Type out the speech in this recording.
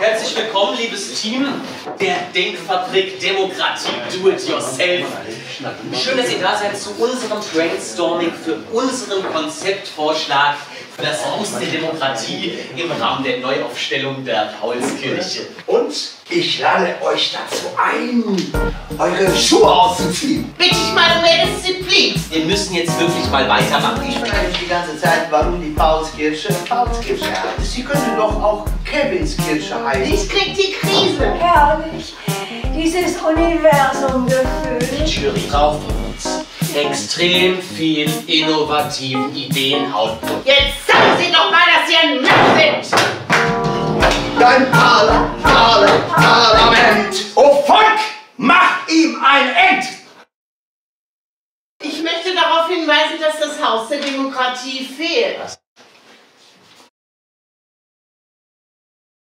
Herzlich willkommen, liebes Team der Denkfabrik Demokratie Do It Yourself. Schön, dass ihr da seid zu unserem Brainstorming für unseren Konzeptvorschlag für das Haus der Demokratie im Rahmen der Neuaufstellung der Paulskirche. Und ich lade euch dazu ein, eure Schuhe auszuziehen. Bitte ich mal um mehr Disziplin. Wirklich mal weitermachen. Ich frage mich die ganze Zeit, warum die Paulskirche Paulskirche heißt. Sie könnte doch auch Kevinskirche heißen. Ich krieg die Krise. Herrlich, dieses Universumgefühl. Die Jury braucht von uns extrem viel innovativen Ideen-Output. Jetzt sagen Sie doch mal, dass Sie ein Mann sind. Dein Parla, Parla, Parlament. Möchte darauf hinweisen, dass das Haus der Demokratie fehlt.